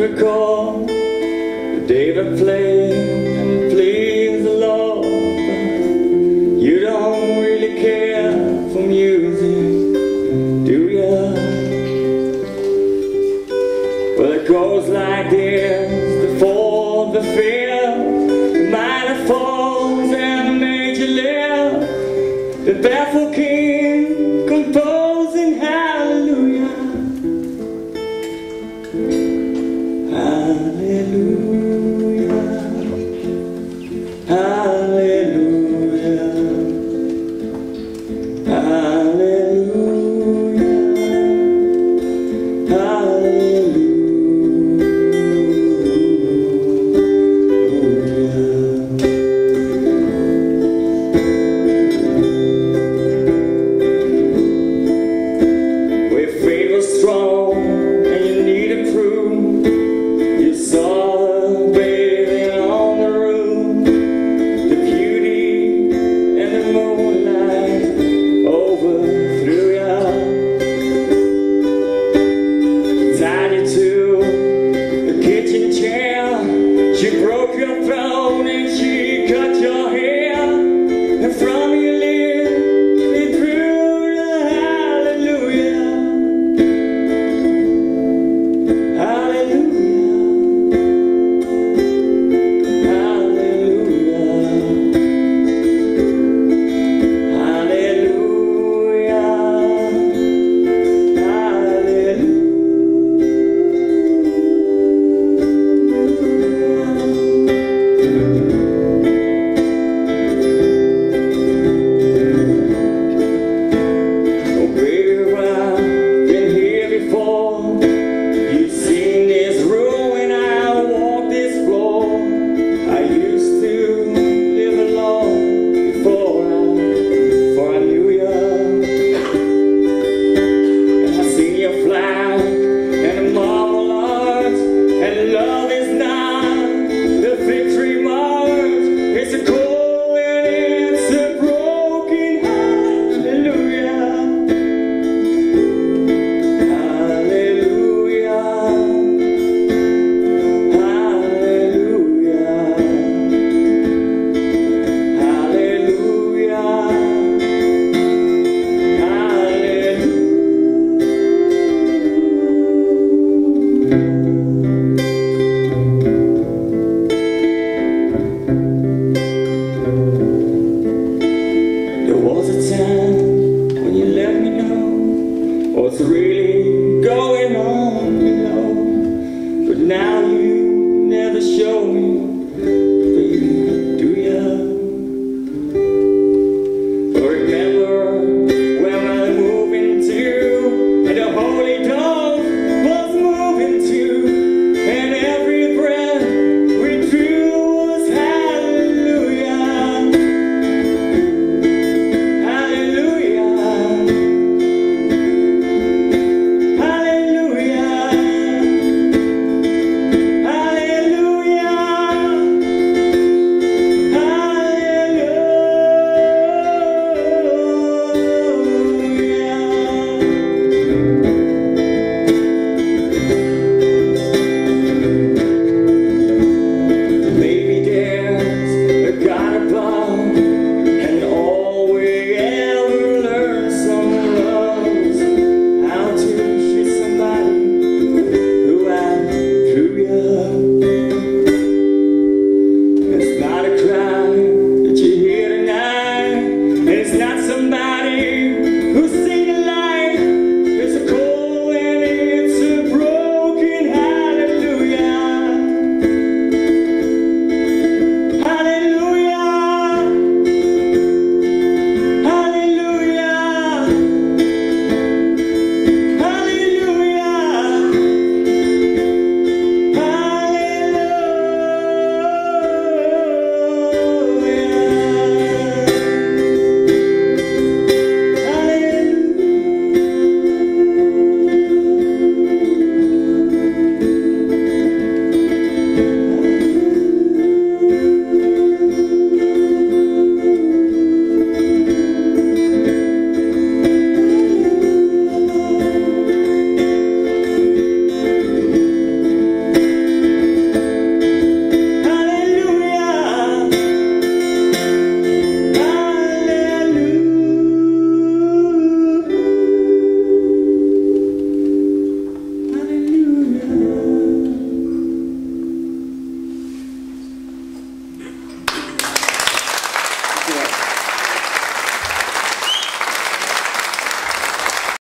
secret chord that David played Ah. going on and on, but now you never show me.